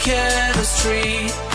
chemistry.